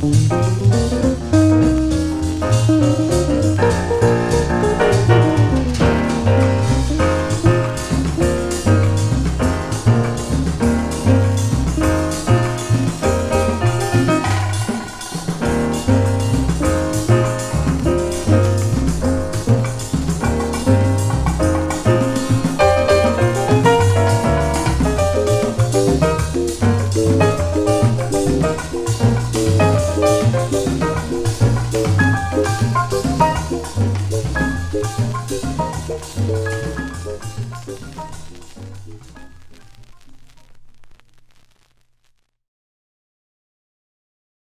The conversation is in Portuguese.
Música